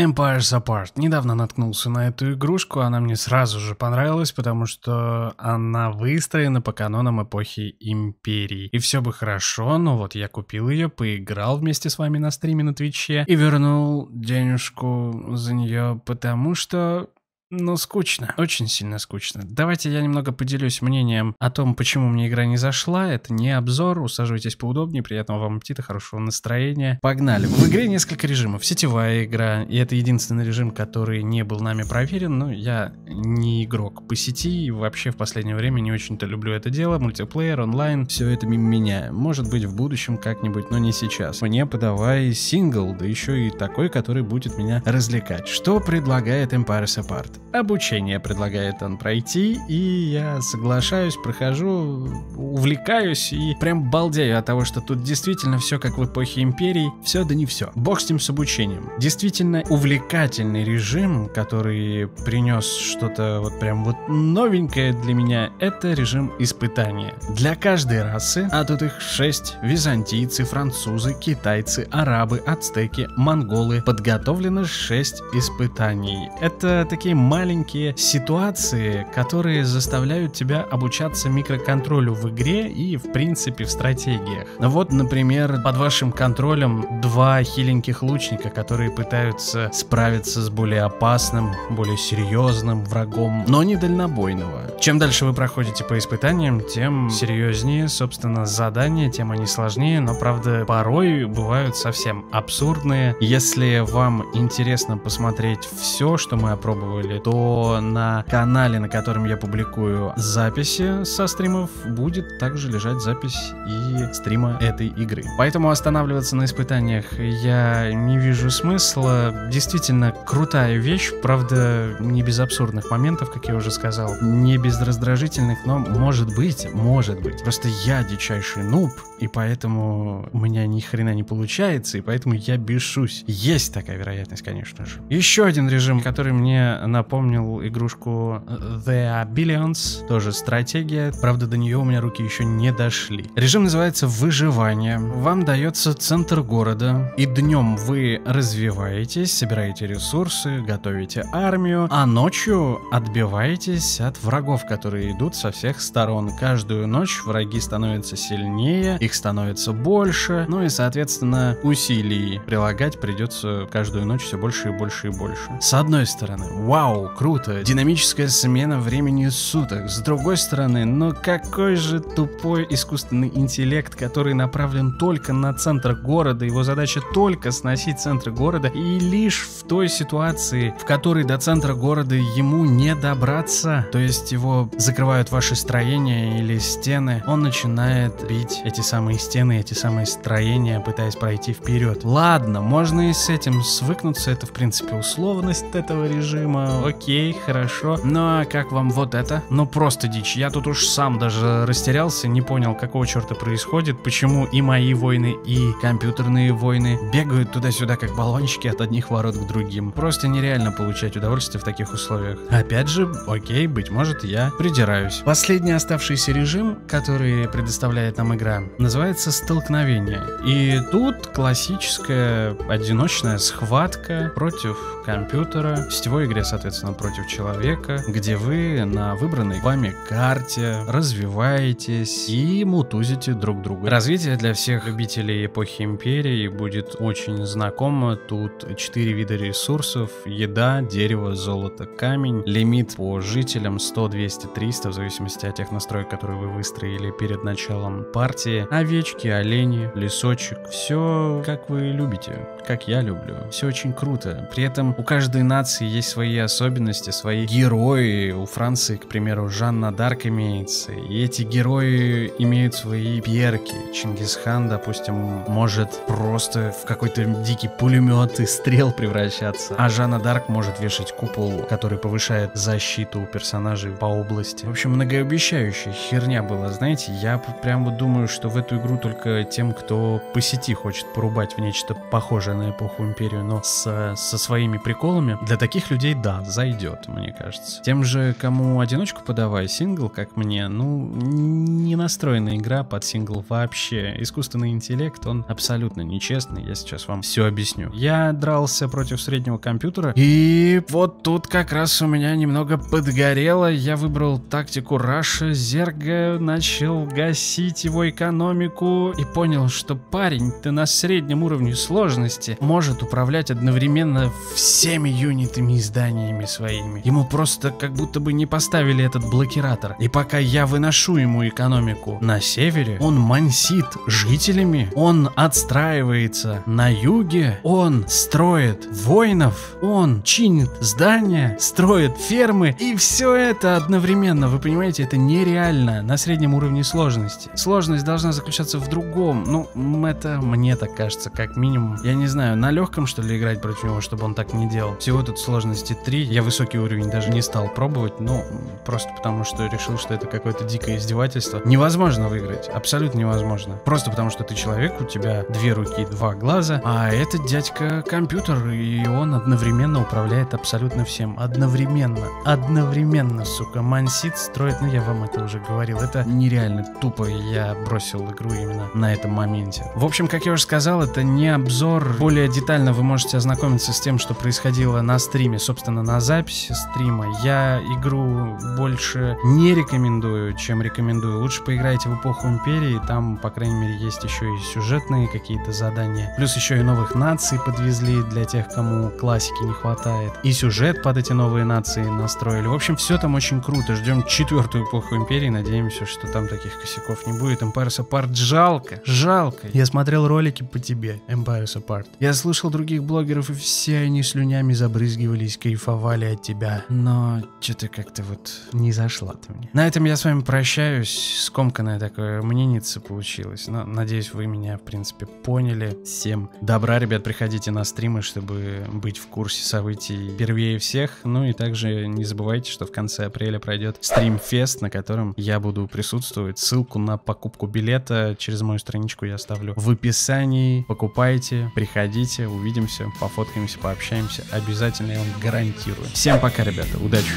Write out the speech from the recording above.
Empires Apart. Недавно наткнулся на эту игрушку, она мне сразу же понравилась, потому что она выстроена по канонам эпохи Империи. И все бы хорошо, но вот я купил ее, поиграл вместе с вами на стриме на Твиче и вернул денежку за нее, потому что ну, скучно. Очень сильно скучно. Давайте я немного поделюсь мнением о том, почему мне игра не зашла. Это не обзор. Усаживайтесь поудобнее. Приятного вам аппетита, хорошего настроения. Погнали. В игре несколько режимов. Сетевая игра. И это единственный режим, который не был нами проверен. Но я не игрок по сети. И вообще в последнее время не очень-то люблю это дело. Мультиплеер, онлайн. Все это мимо меня. Может быть в будущем как-нибудь, но не сейчас. Мне подавай сингл, да еще и такой, который будет меня развлекать. Что предлагает Empires Apart? Обучение предлагает он пройти, и я соглашаюсь, прохожу, увлекаюсь и прям балдею от того, что тут действительно все как в эпохе империи, все да не все. Бог с ним с обучением. Действительно увлекательный режим, который принес что-то вот прям вот новенькое для меня, это режим испытания. Для каждой расы, а тут их шесть, византийцы, французы, китайцы, арабы, ацтеки, монголы, подготовлено шесть испытаний. Это такие маленькие ситуации, которые заставляют тебя обучаться микроконтролю в игре и, в принципе, в стратегиях. Вот, например, под вашим контролем два хиленьких лучника, которые пытаются справиться с более опасным, более серьезным врагом, но не дальнобойного. Чем дальше вы проходите по испытаниям, тем серьезнее, собственно, задания, тем они сложнее, но, правда, порой бывают совсем абсурдные. Если вам интересно посмотреть все, что мы опробовали, то на канале, на котором я публикую записи со стримов, будет также лежать запись и стрима этой игры. Поэтому останавливаться на испытаниях я не вижу смысла. Действительно крутая вещь, правда, не без абсурдных моментов, как я уже сказал, не без раздражительных, но может быть, может быть. Просто я дичайший нуб, и поэтому у меня ни хрена не получается, и поэтому я бешусь. Есть такая вероятность, конечно же. Еще один режим, который мне напомнил игрушку The Billions, тоже стратегия, правда до нее у меня руки еще не дошли. Режим называется выживание. Вам дается центр города, и днем вы развиваетесь, собираете ресурсы, готовите армию, а ночью отбиваетесь от врагов, которые идут со всех сторон. Каждую ночь враги становятся сильнее, их становится больше, ну и, соответственно, усилий прилагать придется каждую ночь все больше и больше и больше. С одной стороны, вау, круто, динамическая смена времени суток. С другой стороны, но какой же тупой искусственный интеллект, который направлен только на центр города, его задача только сносить центр города, и лишь в той ситуации, в которой до центра города ему не добраться, то есть его закрывают ваши строения или стены, он начинает бить эти самые стены, эти самые строения, пытаясь пройти вперед. Ладно, можно и с этим свыкнуться, это в принципе условность этого режима, окей, хорошо. Ну а как вам вот это? Ну просто дичь, я тут уж сам даже растерялся, не понял, какого черта происходит, почему и мои войны, и компьютерные войны бегают туда-сюда, как баллончики от одних ворот к другим. Просто нереально получать удовольствие в таких условиях. Опять же, окей, быть может, я придираюсь. Последний оставшийся режим, который предоставляет нам игра, называется «Столкновение». И тут классическая одиночная схватка против компьютера, в сетевой игре, соответственно, против человека, где вы на выбранной вами карте развиваетесь и мутузите друг друга. Развитие для всех любителей эпохи Империи будет очень знакомо. Тут 4 вида ресурсов. Еда, дерево, золото, камень. Лимит по жителям 100, 200, 300, в зависимости от тех настроек, которые вы выстроили перед началом партии. Овечки, олени, лесочек. Все как вы любите, как я люблю. Все очень круто. При этом у каждой нации есть свои особенности, свои герои. У Франции, к примеру, Жанна Дарк имеется. И эти герои имеют свои перки. Чингисхан, допустим, может просто в какой-то дикий пулемет и стрел превращаться. А Жанна Дарк может вешать купол, который повышает защиту персонажей по области. В общем, многообещающая херня была, знаете. Я прям вот думаю, что в эту игру только тем, кто по сети хочет порубать в нечто похожее на эпоху Империю, но с, со своими приколами. Для таких людей, да, зайдет, мне кажется. Тем же, кому одиночку подавай, сингл, как мне, ну, не настроена игра под сингл вообще. Искусственный интеллект, он абсолютно нечестный, я сейчас вам все объясню. Я дрался против среднего компьютера, и вот тут как раз у меня немного подгорело, я выбрал тактику Раша, Зерга, начал гасить его экономику и понял, что парень, ты на среднем уровне сложности может управлять одновременно всеми юнитами и зданиями своими. Ему просто как будто бы не поставили этот блокиратор. И пока я выношу ему экономику на севере, он мансит жителями, он отстраивается на юге, он строит воинов, он чинит здания, строит фермы, и все это одновременно, вы понимаете, это нереально на среднем уровне сложности. Сложность должна заключаться в другом, ну, это мне так кажется, как минимум. Я не знаю, на легком что ли играть против него, чтобы он так не делал. Всего тут сложности 3, я высокий уровень даже не стал пробовать, ну, просто потому что решил, что это какое-то дикое издевательство. Невозможно выиграть, абсолютно невозможно. Просто потому что ты человек, у тебя две руки, два глаза, а этот дядька компьютер, и он одновременно управляет абсолютно всем. Одновременно. Одновременно, сука. Мансит строит, ну я вам это уже говорил, это нереально тупо. Я бросил игру именно на этом моменте. В общем, как я уже сказал, это не обзор. Более детально вы можете ознакомиться с тем, что происходило на стриме, собственно, на записи стрима. Я игру больше не рекомендую, чем рекомендую. Лучше поиграйте в эпоху Империи, там, по крайней мере, есть еще и сюжетные какие-то задания. Плюс еще и новых наций подвезли для тех, кому классики не хватает. И сюжет под эти новые нации настроили. В общем, все там очень круто. Ждем четвертую эпоху Империи. Надеемся, что там таких косяков не будет. Empires Apart жалко, жалко. Я смотрел ролики по тебе, Empires Apart. Я слушал других блогеров, и все они слюнями забрызгивались, кайфовали от тебя. Но что-то как-то вот не зашла ты мне. На этом я с вами прощаюсь. Скомканное такое мнение получилось. Но надеюсь, вы меня, в принципе, поняли. Всем добра, ребят, приходите на стримы, чтобы быть в курсе событий первее всех. Ну и также не забывайте, что в конце апреля пройдет стримфест, на котором я буду присутствовать. Ссылку на покупку билета через мою страничку я оставлю в описании. Покупайте, приходите, увидимся, пофоткаемся, пообщаемся. Обязательно я вам гарантирую комментирую. Всем пока, ребята. Удачи.